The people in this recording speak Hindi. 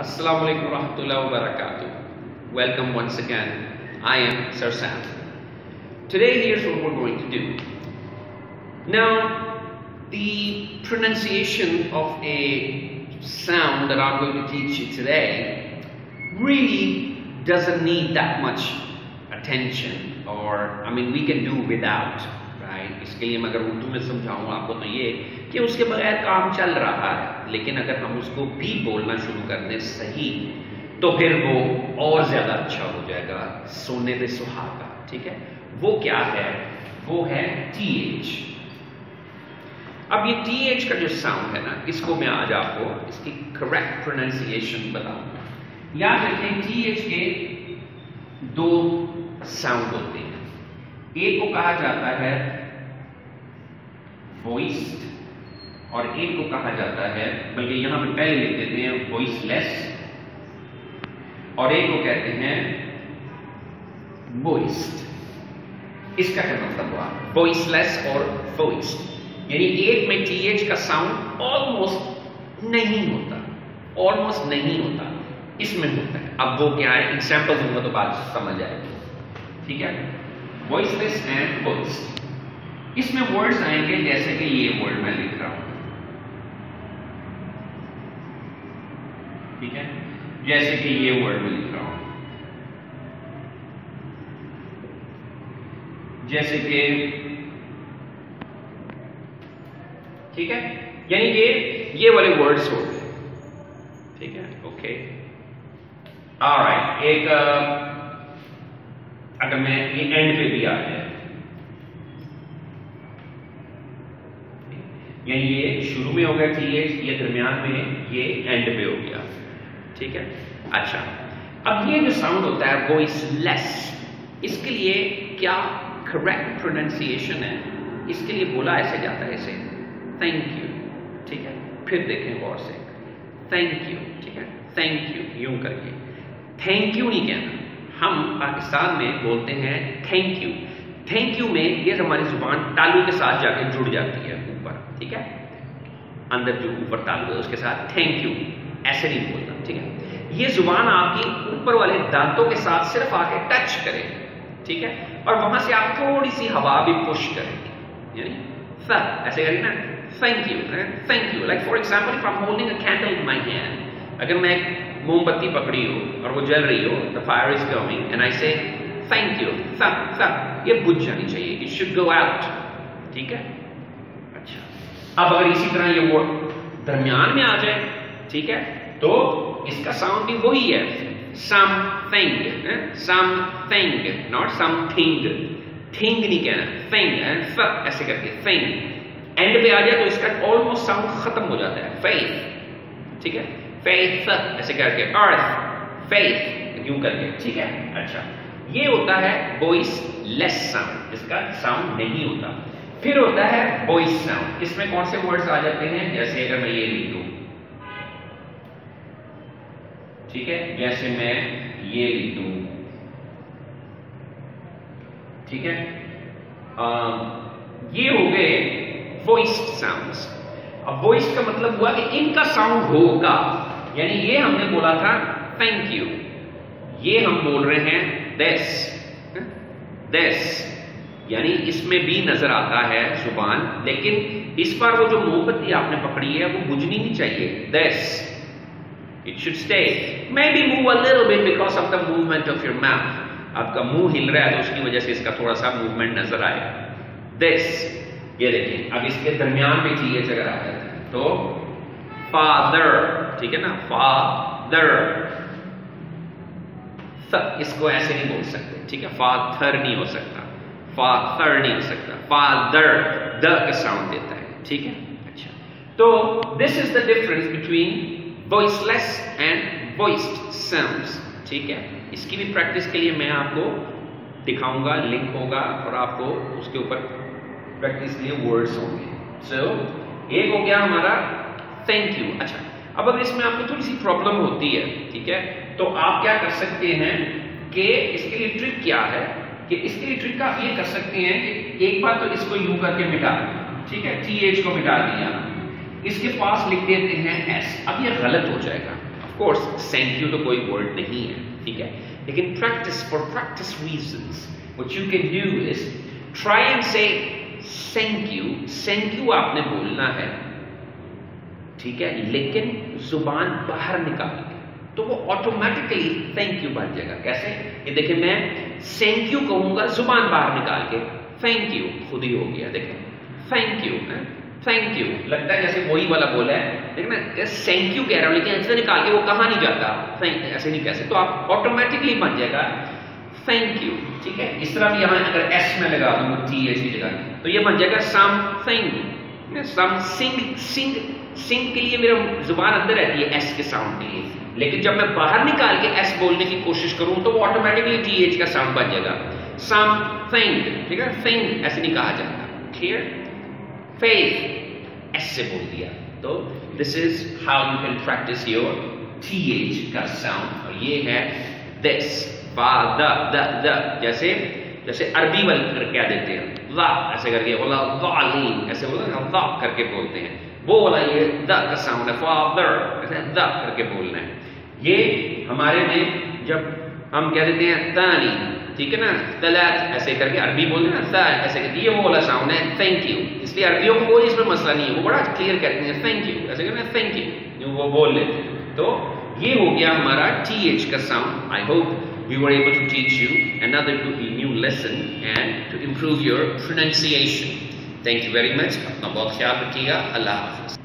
Assalamu alaikum warahmatullahi wabarakatuh. Welcome once again. I am Sir Sam. Today, here's what we're going to do. Now, the pronunciation of a sound that I'm going to teach you today really doesn't need that much attention, or I mean, we can do without? इसके लिए मैं अगर उर्दू में समझाऊँ आपको तो ये कि उसके बगैर काम चल रहा है। लेकिन अगर हम उसको भी बोलना शुरू कर दें सही तो फिर वो और ज़्यादा अच्छा हो जाएगा। सोने दे सुहागा, ठीक है? वो क्या है? वो है टी एच अब ये टी एच का जो साउंड है ना, इसको मैं आज आपको इसकी करेक्ट प्रोनाउंसिएशन बताऊँगा। याद रखें टी एच के दो साउंड होते हैं। एक को कहा जाता है वॉइस्ड और एक को कहा जाता है, बल्कि यहाँ पे पहले लिख देते हैं वॉइसलेस और एक को कहते हैं वॉइस्ड इसका क्या मतलब हुआ? वॉइसलेस और वॉइस्ड यानी एक में टीएच का साउंड ऑलमोस्ट नहीं होता। ऑलमोस्ट नहीं होता। इसमें होता है। अब वो क्या है? एग्ज़ाम्पल दूँगा तो बात समझ आएगी। ठीक है? वॉइसलेस एंड वॉइस्ड इसमें वर्ड्स आएँगे जैसे कि ये वर्ड मैं लिख रहा हूँ। ठीक है? जैसे कि ये वर्ड में लिख रहा हूँ। जैसे कि ठीक है? यानी कि ये वाले वर्ड्स हो गए। ठीक है? ओके ऑलराइट एक अगर मैं ये एंड पे भी आ जाए। यानी ये शुरू में हो गया टी एच ये दरमियान में ये एंड पे हो गया। ठीक है? अच्छा। अब ये जो साउंड होता है, वो इज़ लेस इसके लिए क्या करेक्ट प्रोनाउंसिएशन है? इसके लिए बोला ऐसे जाता है ऐसे थैंक यू ठीक है? फिर देखें गौर से। थैंक यू ठीक है? थैंक यू यूँ करके। थैंक यू नहीं कहना। हम पाकिस्तान में बोलते हैं थैंक यू थैंक यू में ये हमारी ज़ुबान तालू के साथ जाके जुड़ जाती है। ठीक है? अंदर जो ऊपर तालू है, उसके साथ थैंक यू ऐसे नहीं बोलना, ठीक है? ये ज़ुबान आपकी ऊपर वाले दांतों के साथ सिर्फ़ आके टच करे, ठीक है? और वहाँ से आप थोड़ी सी हवा भी पुश करेंगे यानी सर ऐसे करेंगे ना thank you thank you like for example if holding a candle in my hand अगर मैं मोमबत्ती पकड़ी हो और वो जल रही हो the fire is coming and I say thank you sir sir ये बुझ जानी चाहिए इट शुड गो आउट ठीक है? अब अगर इसी तरह ये वो दरमियान में आ जाए, ठीक है तो इसका साउंड भी वही है। Something something not something thing नहीं कहना थिंग ऐसे करके थिंग एंड पे आ जाए तो इसका ऑलमोस्ट साउंड खत्म हो जाता है। फेथ ठीक है? फेथ ऐसे करके अर्थ फेथ यूँ करके, ठीक है? अच्छा ये होता है वॉइस लेस साउंड इसका साउंड नहीं होता। फिर होता है वॉइस साउंड इसमें कौन से वर्ड्स आ जाते हैं? जैसे अगर मैं ये लिख ठीक है? जैसे मैं ये लिख ठीक है? आ, ये हो गए वॉइस साउंड्स अब वॉइस का मतलब हुआ कि इनका साउंड होगा। यानी ये हमने बोला था थैंक यू ये हम बोल रहे हैं देस देस यानी इसमें भी नज़र आता है ज़ुबान, लेकिन इस बार वो जो मोमबत्ती आपने पकड़ी है, वो बुझनी नहीं चाहिए। देस It should stay. Maybe move a little bit because of the movement of your mouth. आपका मुँह हिल रहा है तो उसकी वजह से इसका थोड़ा सा मूवमेंट नज़र आएगा दिस ये देखिए, अब इसके दरमियान में चाहिए अगर आ है। तो फादर ठीक है ना? फादर इसको ऐसे नहीं बोल सकते, ठीक है? फादर नहीं हो सकता। फादर नहीं हो सकता। फादर द का साउंड देता है। ठीक है? अच्छा। तो this is the difference between voiceless and voiced sounds ठीक है? इसकी भी प्रैक्टिस के लिए मैं आपको दिखाऊँगा लिंक होगा और आपको उसके ऊपर प्रैक्टिस के लिए वर्ड्स होंगे। सो so, एक हो गया हमारा थैंक यू अच्छा अब अगर इसमें आपको थोड़ी सी प्रॉब्लम होती है ठीक है? तो आप क्या कर सकते हैं कि इसके लिए ट्रिक क्या है? कि इसके लिए ट्रिक आप ये कर सकते हैं कि एक बार तो इसको यू करके मिटा, ठीक है? टी एच को मिटा दिया। इसके पास लिख देते हैं एस अब ये गलत हो जाएगा। कोर्स थैंक यू तो कोई वर्ड नहीं है, ठीक है? लेकिन practice for practice reasons what you can do is try and say thank you thank you आपने बोलना है, ठीक है? लेकिन ज़ुबान बाहर निकाल। तो वो ऑटोमेटिकली थैंक यू बन जाएगा कैसे? ये देखिए, मैं थैंक यू कहूँगा, ज़ुबान बाहर निकाल के थैंक यू खुद ही हो गया, देखिए। थैंक यू थैंक यू लगता है जैसे वही वाला बोला है। लेकिन मैं थैंक यू कह रहा हूँ, लेकिन ऐसे निकाल के वो कहा नहीं जाता। थैंक ऐसे नहीं कैसे तो आप ऑटोमेटिकली बन जाएगा थैंक यू ठीक है? इस तरह भी यहाँ अगर एस में लगा दूँ टी की जगह। तो ये बन जाएगा something some sing sing sing के लिए मेरा ज़ुबान अंदर रहती है एस के साउंड के लिए। लेकिन जब मैं बाहर निकाल के एस बोलने की कोशिश करूँ तो वो ऑटोमेटिकली टी एच का साउंड बन जाएगा। सम थिंग ठीक है? थिंग ऐसे नहीं कहा जाता। क्लियर फेथ एस से बोल दिया। तो this is how you can practice your T H का साउंड और ये है दिस द द जैसे जैसे अरबी वाले क्या देते हैं। ला, ऐसे करके बोला वालीन ऐसे बोला ना, ला करके बोलते हैं। वो वाला ये द का साउंड है फादर ऐसे द करके बोलना है। ये हमारे में जब हम कह देते हैं तानी, ठीक है ना, तलात, ऐसे करके अरबी बोलते हैं ना ऐसे कहते ये वो वाला साउंड है थैंक यू इसलिए अरबियों को कोई इसमें मसला नहीं है, वो बड़ा क्लियर कहते हैं थैंक यू ऐसे हैं थैंक यू वो बोल लेते हैं। तो ये हो गया हमारा टी एच का sound I hope we were able to teach you another new lesson and to improve your pronunciation. Thank you very much. अपना बहुत ख्याल रखिएगा अल्लाह हाफिज